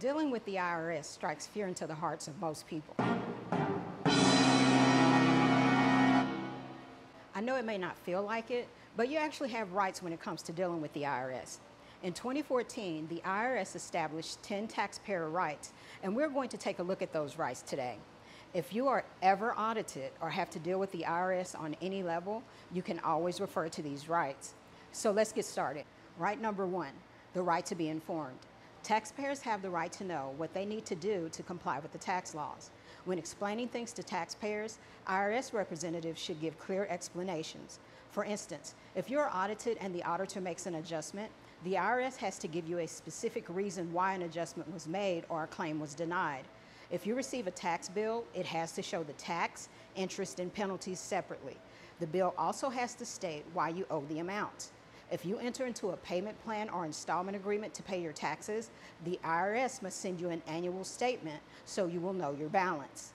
Dealing with the IRS strikes fear into the hearts of most people. I know it may not feel like it, but you actually have rights when it comes to dealing with the IRS. In 2014, the IRS established 10 taxpayer rights, and we're going to take a look at those rights today. If you are ever audited or have to deal with the IRS on any level, you can always refer to these rights. So let's get started. Right number one, the right to be informed. Taxpayers have the right to know what they need to do to comply with the tax laws. When explaining things to taxpayers, IRS representatives should give clear explanations. For instance, if you're audited and the auditor makes an adjustment, the IRS has to give you a specific reason why an adjustment was made or a claim was denied. If you receive a tax bill, it has to show the tax, interest, and penalties separately. The bill also has to state why you owe the amount. If you enter into a payment plan or installment agreement to pay your taxes, the IRS must send you an annual statement so you will know your balance.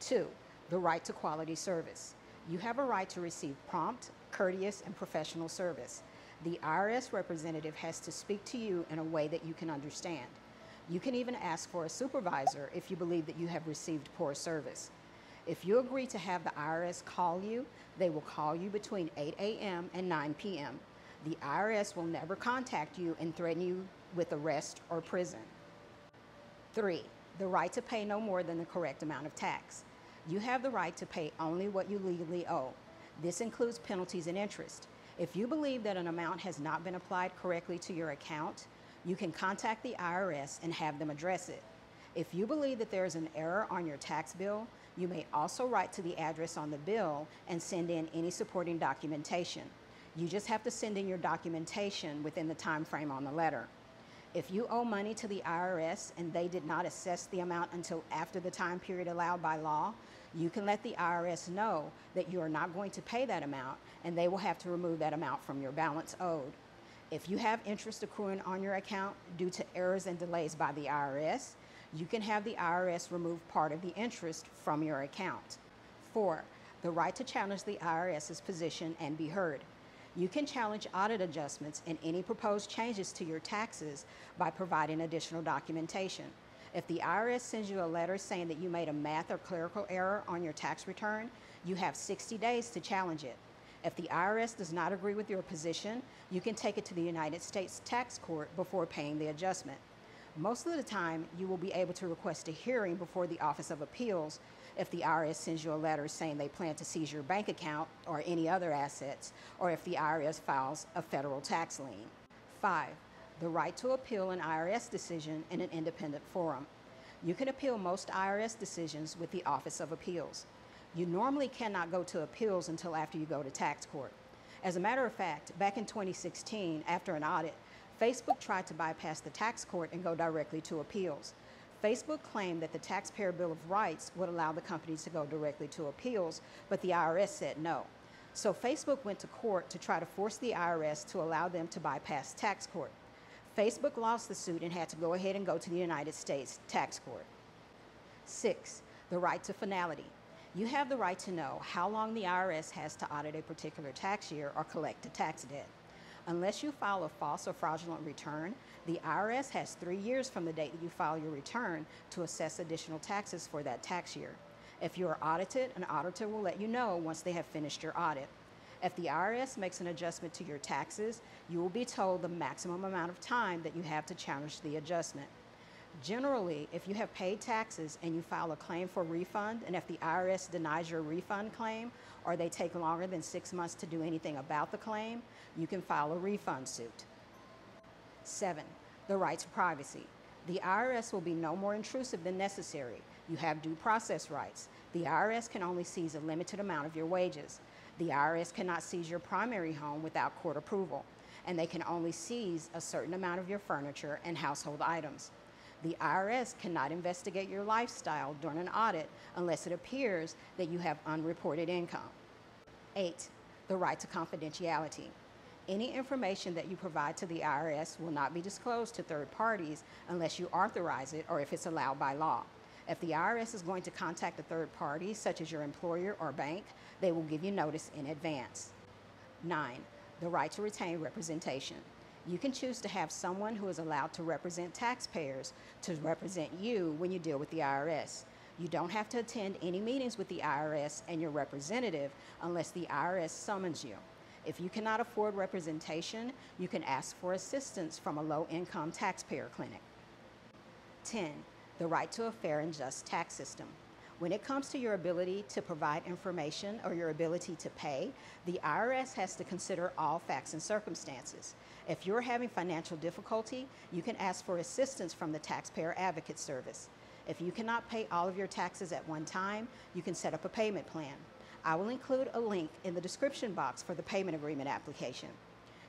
Two, the right to quality service. You have a right to receive prompt, courteous, and professional service. The IRS representative has to speak to you in a way that you can understand. You can even ask for a supervisor if you believe that you have received poor service. If you agree to have the IRS call you, they will call you between 8 a.m. and 9 p.m. The IRS will never contact you and threaten you with arrest or prison. Three, the right to pay no more than the correct amount of tax. You have the right to pay only what you legally owe. This includes penalties and interest. If you believe that an amount has not been applied correctly to your account, you can contact the IRS and have them address it. If you believe that there is an error on your tax bill, you may also write to the address on the bill and send in any supporting documentation. You just have to send in your documentation within the time frame on the letter. If you owe money to the IRS and they did not assess the amount until after the time period allowed by law, you can let the IRS know that you are not going to pay that amount and they will have to remove that amount from your balance owed. If you have interest accruing on your account due to errors and delays by the IRS, you can have the IRS remove part of the interest from your account. Four, the right to challenge the IRS's position and be heard. You can challenge audit adjustments and any proposed changes to your taxes by providing additional documentation. If the IRS sends you a letter saying that you made a math or clerical error on your tax return, you have 60 days to challenge it. If the IRS does not agree with your position, you can take it to the United States Tax Court before paying the adjustment. Most of the time, you will be able to request a hearing before the Office of Appeals if the IRS sends you a letter saying they plan to seize your bank account or any other assets, or if the IRS files a federal tax lien. Five, the right to appeal an IRS decision in an independent forum. You can appeal most IRS decisions with the Office of Appeals. You normally cannot go to appeals until after you go to tax court. As a matter of fact, back in 2016, after an audit, Facebook tried to bypass the tax court and go directly to appeals. Facebook claimed that the Taxpayer Bill of Rights would allow the companies to go directly to appeals, but the IRS said no. So Facebook went to court to try to force the IRS to allow them to bypass tax court. Facebook lost the suit and had to go ahead and go to the United States tax court. Six, the right to finality. You have the right to know how long the IRS has to audit a particular tax year or collect a tax debt. Unless you file a false or fraudulent return, the IRS has three years from the date that you file your return to assess additional taxes for that tax year. If you are audited, an auditor will let you know once they have finished your audit. If the IRS makes an adjustment to your taxes, you will be told the maximum amount of time that you have to challenge the adjustment. Generally, if you have paid taxes and you file a claim for refund, and if the IRS denies your refund claim or they take longer than six months to do anything about the claim, you can file a refund suit. Seven, the right to privacy. The IRS will be no more intrusive than necessary. You have due process rights. The IRS can only seize a limited amount of your wages. The IRS cannot seize your primary home without court approval, and they can only seize a certain amount of your furniture and household items. The IRS cannot investigate your lifestyle during an audit unless it appears that you have unreported income. Eight, the right to confidentiality. Any information that you provide to the IRS will not be disclosed to third parties unless you authorize it or if it's allowed by law. If the IRS is going to contact a third party, such as your employer or bank, they will give you notice in advance. Nine, the right to retain representation. You can choose to have someone who is allowed to represent taxpayers to represent you when you deal with the IRS. You don't have to attend any meetings with the IRS and your representative unless the IRS summons you. If you cannot afford representation, you can ask for assistance from a low income taxpayer clinic. 10. The right to a fair and just tax system. When it comes to your ability to provide information or your ability to pay, the IRS has to consider all facts and circumstances. If you're having financial difficulty, you can ask for assistance from the Taxpayer Advocate Service. If you cannot pay all of your taxes at one time, you can set up a payment plan. I will include a link in the description box for the payment agreement application.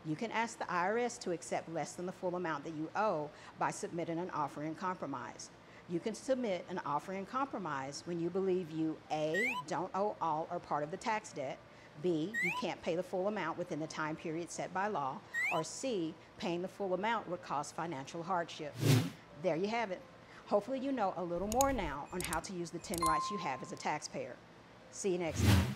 You can ask the IRS to accept less than the full amount that you owe by submitting an offer in compromise. You can submit an offer in compromise when you believe you A, don't owe all or part of the tax debt, B, you can't pay the full amount within the time period set by law, or C, paying the full amount would cause financial hardship. There you have it. Hopefully you know a little more now on how to use the 10 rights you have as a taxpayer. See you next time.